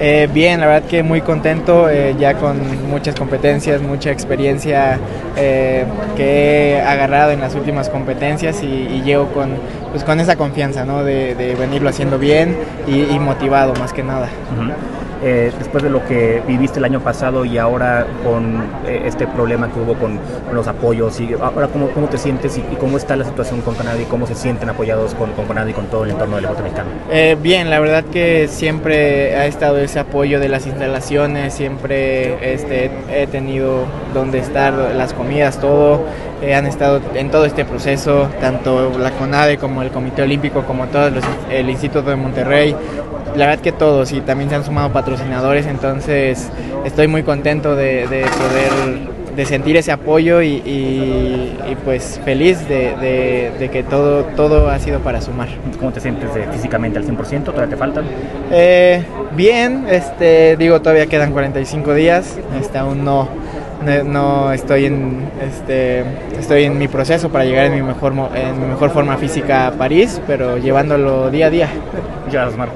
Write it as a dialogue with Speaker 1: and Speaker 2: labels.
Speaker 1: Eh, bien, la verdad que muy contento, eh, ya con muchas competencias, mucha experiencia eh, que he agarrado en las últimas competencias y, y llego con, pues, con esa confianza ¿no? de, de venirlo haciendo bien y, y motivado más que nada.
Speaker 2: Ujú. Eh, después de lo que viviste el año pasado y ahora con eh, este problema que hubo con, con los apoyos, y ahora cómo, cómo te sientes y, y cómo está la situación con Canadá y cómo se sienten apoyados con, con Canadá y con todo el entorno del deporte mexicano.
Speaker 1: Eh, bien, la verdad que siempre ha estado ese apoyo de las instalaciones, siempre este, he tenido donde estar, las comidas, todo. Eh, han estado en todo este proceso, tanto la CONADE como el Comité Olímpico, como todo los, el Instituto de Monterrey. La verdad que todos y también se han sumado patrocinadores, entonces estoy muy contento de, de poder de sentir ese apoyo y, y, y pues feliz de, de, de, que todo, todo ha sido para sumar.
Speaker 2: ¿Cómo te sientes de, físicamente al 100%? ¿Todavía te faltan?
Speaker 1: Eh, bien, este, digo, todavía quedan 45 días, este, aún no, no, no estoy, en, este, estoy en mi proceso para llegar en mi, mejor, en mi mejor forma física a París, pero llevándolo día a día.
Speaker 2: Gracias, Marco.